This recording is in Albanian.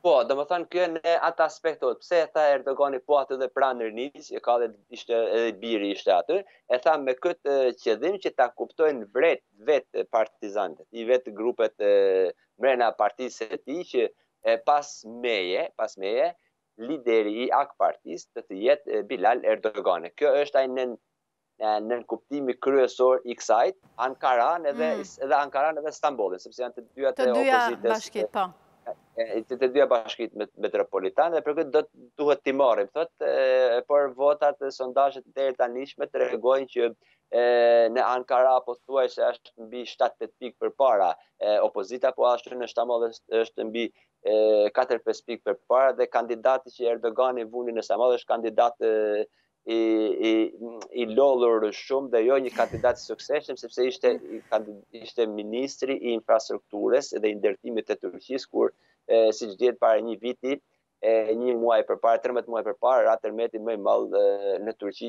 Po, domethënë kjo në atë aspekt, pse e tha Erdogani po aty dhe pranë, e ka dhe ishte edhe i biri ishte aty, e tha me këtë qëllim që ta kuptojnë vetë, vetë partizanët, vetë grupet e, mrena partisë së tij që e, pas meje, pas meje, lideri i AK partisë do të jetë Bilal Erdogani. Kjo është ai nën nënkuptimi kryesor i kësaj, Ankaran edhe mm. Ankaran edhe Stambollin, sepse janë të dyja të, të dyja opozitës. Bashkitë, po. Të, të dyja bashkitë metropolitane dhe për këtë do të duhet t'i marrim, thotë, por votat e sondazhet e deritanishme tregojnë që në Ankara pothuajse është mbi 7-8 pikë përpara opozita, po ashtu në Stamboll është mbi 4-5 pikë përpara dhe kandidati që Erdogani vuni në Stamboll është kandidat i i i lodhur shumë dhe jo një kandidat i suksesshëm sepse ishte ishte ministri i infrastrukturës dhe i ndërtimit të Turqisë kur siç dihet para një viti e një muaj përpara 13 muaj përpara ra tërmeti më i madh në Turqi